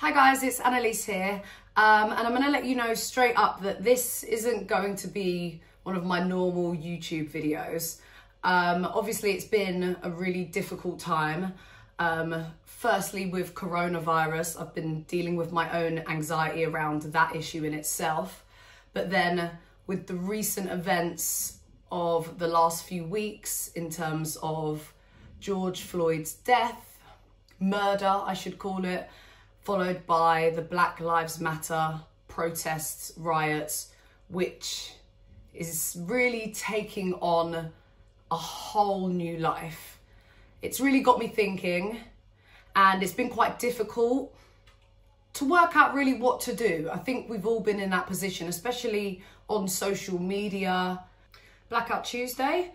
Hi guys, it's Annaliese here, um, and I'm going to let you know straight up that this isn't going to be one of my normal YouTube videos. Um, obviously, it's been a really difficult time. Um, firstly, with coronavirus, I've been dealing with my own anxiety around that issue in itself. But then, with the recent events of the last few weeks, in terms of George Floyd's death, murder, I should call it, followed by the Black Lives Matter protests, riots, which is really taking on a whole new life. It's really got me thinking, and it's been quite difficult to work out really what to do. I think we've all been in that position, especially on social media. Blackout Tuesday.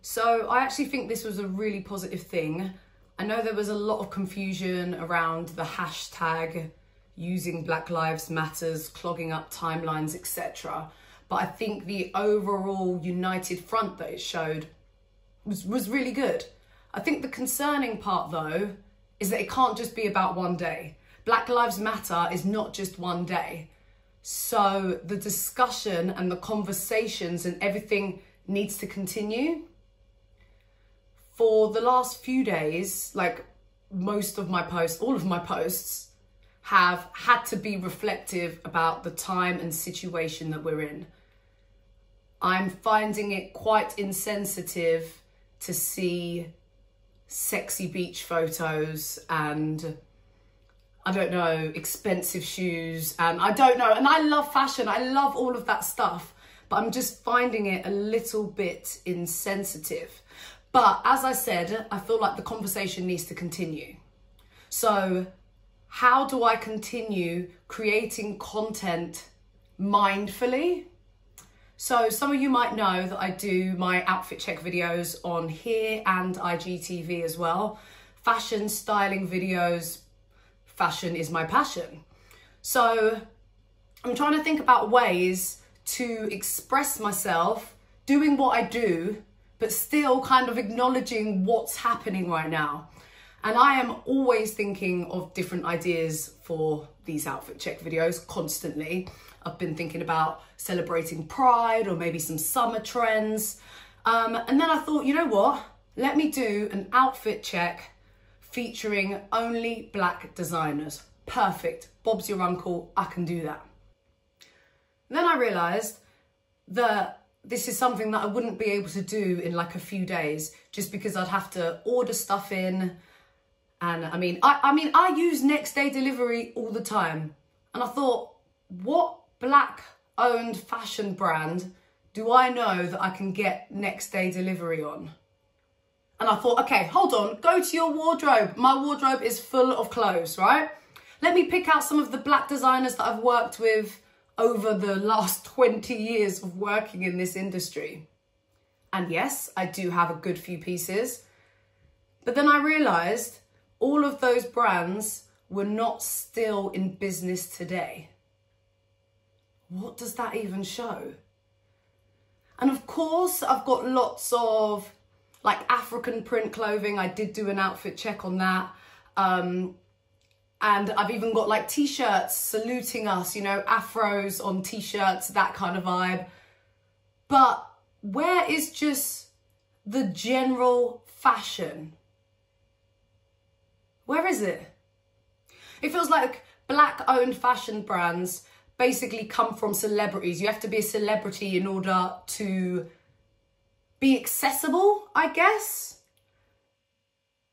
So I actually think this was a really positive thing. I know there was a lot of confusion around the hashtag using Black Lives Matters, clogging up timelines, etc. But I think the overall united front that it showed was, was really good. I think the concerning part though is that it can't just be about one day. Black Lives Matter is not just one day. So the discussion and the conversations and everything needs to continue for the last few days, like most of my posts, all of my posts, have had to be reflective about the time and situation that we're in. I'm finding it quite insensitive to see sexy beach photos and I don't know, expensive shoes and I don't know. And I love fashion. I love all of that stuff, but I'm just finding it a little bit insensitive. But as I said, I feel like the conversation needs to continue. So, how do I continue creating content mindfully? So, some of you might know that I do my outfit check videos on here and IGTV as well. Fashion styling videos, fashion is my passion. So, I'm trying to think about ways to express myself doing what I do but still kind of acknowledging what's happening right now. And I am always thinking of different ideas for these outfit check videos constantly. I've been thinking about celebrating pride or maybe some summer trends. Um, and then I thought, you know what? Let me do an outfit check featuring only black designers. Perfect. Bob's your uncle. I can do that. Then I realized that this is something that I wouldn't be able to do in like a few days just because I'd have to order stuff in. And I mean, I, I mean, I use next day delivery all the time. And I thought, what black owned fashion brand do I know that I can get next day delivery on? And I thought, okay, hold on, go to your wardrobe. My wardrobe is full of clothes, right? Let me pick out some of the black designers that I've worked with over the last 20 years of working in this industry. And yes, I do have a good few pieces. But then I realized all of those brands were not still in business today. What does that even show? And of course, I've got lots of like African print clothing. I did do an outfit check on that. Um, and I've even got like t-shirts saluting us, you know, afros on t-shirts, that kind of vibe. But where is just the general fashion? Where is it? It feels like black owned fashion brands basically come from celebrities. You have to be a celebrity in order to be accessible, I guess.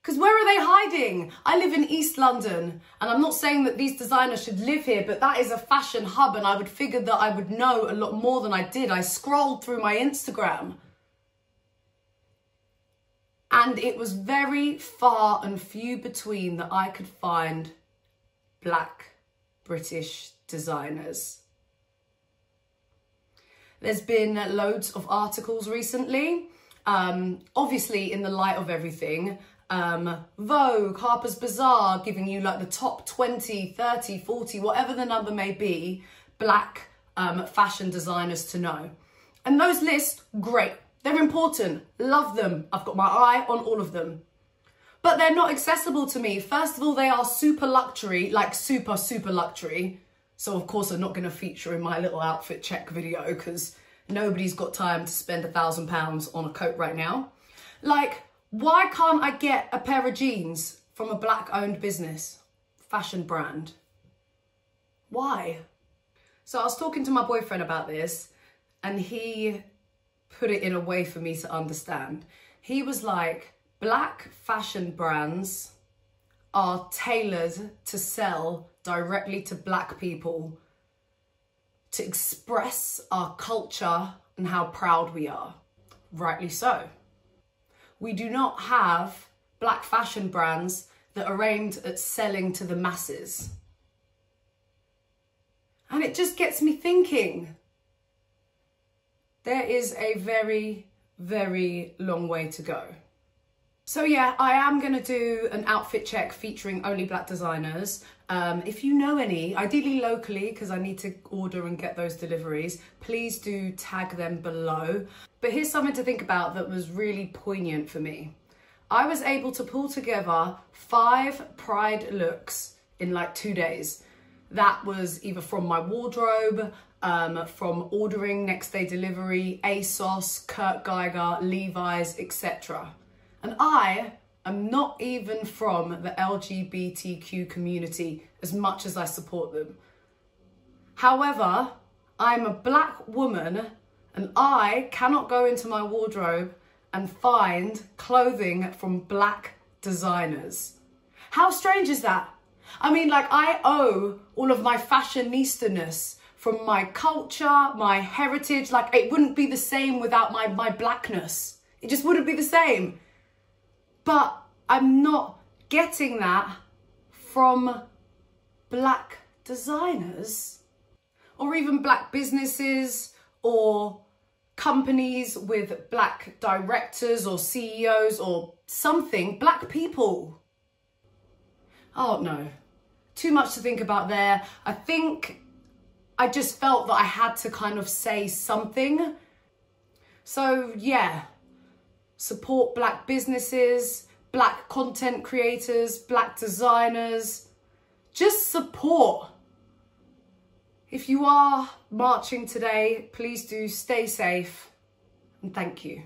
Because where are they hiding? I live in East London and I'm not saying that these designers should live here, but that is a fashion hub and I would figure that I would know a lot more than I did. I scrolled through my Instagram and it was very far and few between that I could find black British designers. There's been loads of articles recently um, obviously in the light of everything, um, Vogue, Harper's Bazaar, giving you like the top 20, 30, 40, whatever the number may be, black um, fashion designers to know. And those lists, great. They're important. Love them. I've got my eye on all of them. but they're not accessible to me. First of all, they are super luxury, like super, super luxury. So of course I'm not gonna feature in my little outfit check video because nobody's got time to spend a thousand pounds on a coat right now. Like, why can't I get a pair of jeans from a black owned business, fashion brand? Why? So I was talking to my boyfriend about this and he put it in a way for me to understand. He was like, black fashion brands are tailored to sell directly to black people to express our culture and how proud we are. Rightly so. We do not have black fashion brands that are aimed at selling to the masses. And it just gets me thinking. There is a very, very long way to go. So yeah, I am going to do an outfit check featuring only black designers. Um, if you know any, ideally locally, because I need to order and get those deliveries, please do tag them below. But here's something to think about that was really poignant for me. I was able to pull together five Pride looks in like two days. That was either from my wardrobe, um, from ordering next day delivery, ASOS, Kurt Geiger, Levi's, etc. And I am not even from the LGBTQ community as much as I support them. However, I'm a black woman and I cannot go into my wardrobe and find clothing from black designers. How strange is that? I mean, like, I owe all of my fashionista-ness from my culture, my heritage. Like, it wouldn't be the same without my, my blackness. It just wouldn't be the same. But I'm not getting that from black designers or even black businesses or companies with black directors or CEOs or something, black people. Oh no, too much to think about there. I think I just felt that I had to kind of say something. So yeah, support black businesses, black content creators, black designers. Just support. If you are marching today, please do stay safe and thank you.